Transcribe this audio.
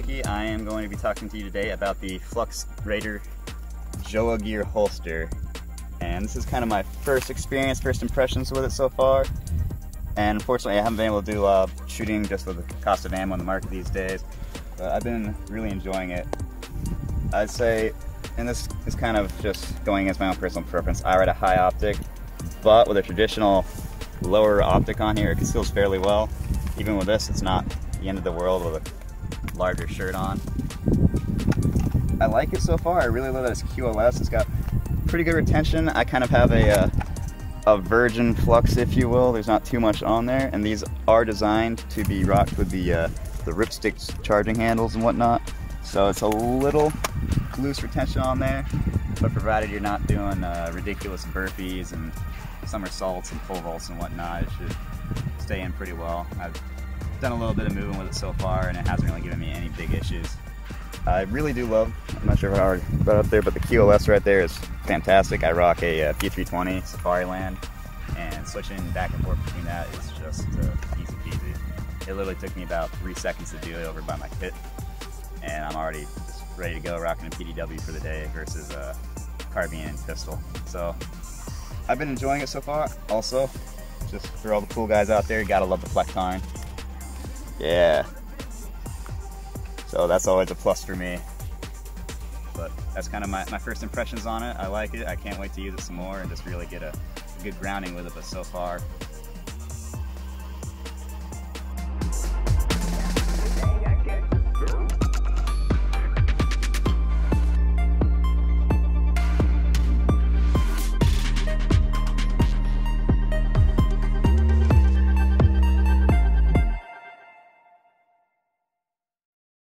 I am going to be talking to you today about the Flux Raider Joa Gear holster. And this is kind of my first experience, first impressions with it so far. And unfortunately, I haven't been able to do uh, shooting just with the cost of ammo in the market these days. But I've been really enjoying it. I'd say, and this is kind of just going against my own personal preference, I ride a high optic, but with a traditional lower optic on here, it conceals fairly well. Even with this, it's not the end of the world with a larger shirt on. I like it so far. I really love that it's QLS. It's got pretty good retention. I kind of have a, uh, a virgin flux, if you will. There's not too much on there, and these are designed to be rocked with the uh, the ripstick charging handles and whatnot. So it's a little loose retention on there, but provided you're not doing uh, ridiculous burpees and somersaults and pole vaults and whatnot, it should stay in pretty well. I've done a little bit of moving with it so far, and it hasn't really given me any big issues. I really do love, I'm not sure if I already put up there, but the QLS right there is fantastic. I rock a uh, P320 Safariland, and switching back and forth between that is just uh, easy peasy. It literally took me about three seconds to do it over by my pit, and I'm already just ready to go rocking a PDW for the day versus a carbine pistol. So I've been enjoying it so far. Also, just for all the cool guys out there, you gotta love the Flecktarn. Yeah. So that's always a plus for me. But that's kind of my, my first impressions on it. I like it. I can't wait to use it some more and just really get a good grounding with it. But so far,